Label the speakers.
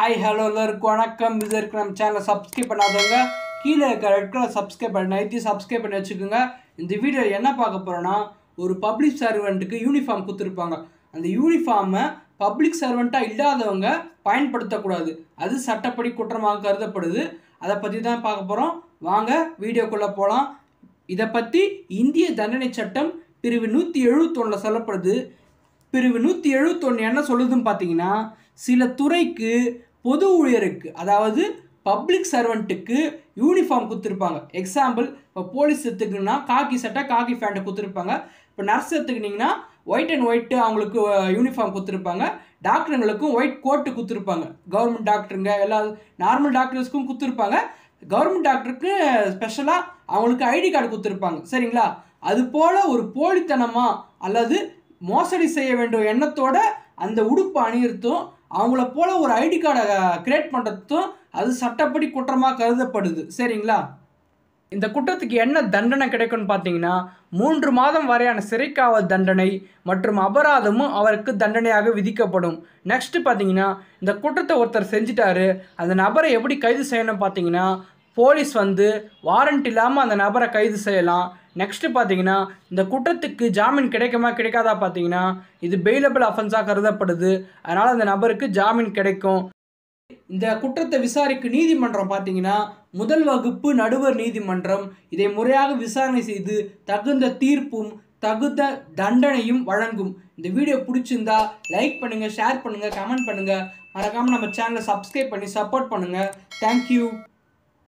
Speaker 1: Hi hello எல்லாருக்கும் வணக்கம். இது இருக்கு நம்ம சேனலை சப்ஸ்கிரைப் பண்ணாதவங்க கீழே இருக்க ரெட் கலர் சப்ஸ்கிரைப் பண்ண நைத்தி சப்ஸ்கிரைப் பண்ணி வச்சுக்கோங்க. இந்த வீடியோ என்ன பார்க்க போகிறோன்னா ஒரு பப்ளிக் சர்வெண்ட்டுக்கு யூனிஃபார்ம் கொடுத்துருப்பாங்க. அந்த யூனிஃபார்மை பப்ளிக் சர்வெண்ட்டாக இல்லாதவங்க பயன்படுத்தக்கூடாது. அது சட்டப்படி குற்றமாக கருதப்படுது. அதை பற்றி தான் பார்க்க போகிறோம் வாங்க வீடியோக்குள்ளே போகலாம் இதை பற்றி இந்திய தண்டனை சட்டம் பிரிவு நூற்றி எழுபத்தொன்னில் சொல்லப்படுது. பிரிவு நூற்றி எழுபத்தொன்று என்ன சொல்லுதுன்னு பார்த்தீங்கன்னா சில துறைக்கு பொது ஊழியருக்கு அதாவது பப்ளிக் சர்வெண்ட்டுக்கு யூனிஃபார்ம் கொடுத்துருப்பாங்க. எக்ஸாம்பிள் இப்போ போலீஸ் எடுத்துக்கணும்னா காக்கி சட்டை காக்கி ஃபேண்ட்டை கொடுத்துருப்பாங்க. இப்போ நர்ஸ் எடுத்துக்கிட்டிங்கன்னா ஒயிட் அண்ட் ஒயிட்டு அவங்களுக்கு யூனிஃபார்ம் கொடுத்துருப்பாங்க. டாக்டருங்களுக்கும் ஒயிட் கோட்டு கொடுத்துருப்பாங்க. கவர்மெண்ட் டாக்டருங்க எல்லா நார்மல் டாக்டர்ஸ்க்கும் கொடுத்துருப்பாங்க. கவர்மெண்ட் டாக்டருக்கு ஸ்பெஷலாக அவங்களுக்கு ஐடி கார்டு கொடுத்துருப்பாங்க. சரிங்களா? அது போல் ஒரு போலித்தனமாக அல்லது மோசடி செய்ய வேண்டிய எண்ணத்தோட அந்த உடுப்பை அணியிறதும் அவங்கள போல ஒரு ஐடி கார்டை கிரியேட் பண்ணுறதும் அது சட்டப்படி குற்றமாக கருதப்படுது. சரிங்களா? இந்த குற்றத்துக்கு என்ன தண்டனை கிடைக்கும்னு பார்த்தீங்கன்னா மூன்று மாதம் வரையான சிறைக்காவல் தண்டனை மற்றும் அபராதமும் அவருக்கு தண்டனையாக விதிக்கப்படும். நெக்ஸ்ட்டு பார்த்தீங்கன்னா இந்த குற்றத்தை ஒருத்தர் செஞ்சிட்டாரு அந்த நபரை எப்படி கைது செய்யணும் பார்த்தீங்கன்னா போலீஸ் வந்து வாரண்ட் இல்லாமல் அந்த நபரை கைது செய்யலாம். நெக்ஸ்ட்டு பார்த்தீங்கன்னா இந்த குற்றத்துக்கு ஜாமீன் கிடைக்குமா கிடைக்காதா பார்த்தீங்கன்னா இது பெயிலபிள் அஃபென்ஸாக கருதப்படுது. அதனால் அந்த நபருக்கு ஜாமீன் கிடைக்கும். இந்த குற்றத்தை விசாரிக்க நீதிமன்றம் பார்த்தீங்கன்னா முதல் வகுப்பு நடுவர் நீதிமன்றம் இதை முறையாக விசாரணை செய்து தகுந்த தீர்ப்பும் தகுந்த தண்டனையும் வழங்கும். இந்த வீடியோ பிடிச்சிருந்தா லைக் பண்ணுங்கள் ஷேர் பண்ணுங்கள் கமெண்ட் பண்ணுங்கள் மறக்காமல் நம்ம சேனலை சப்ஸ்கிரைப் பண்ணி சப்போர்ட் பண்ணுங்கள் தேங்க்யூ